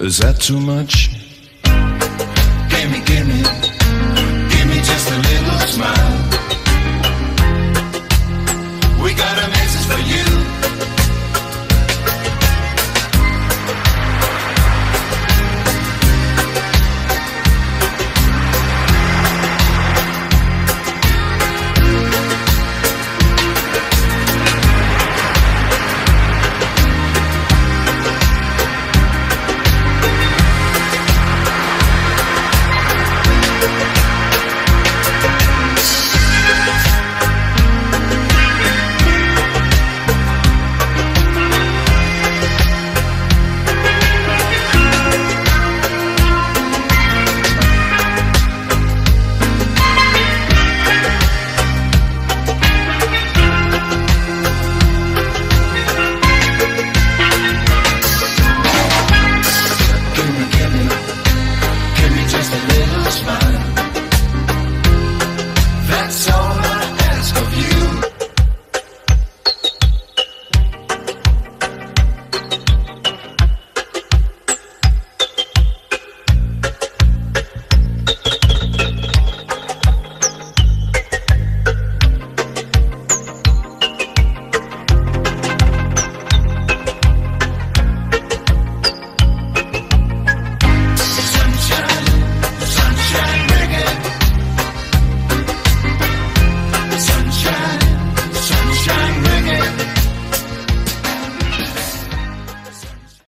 Is that too much? Gimme, gimme, gimme just a little smile.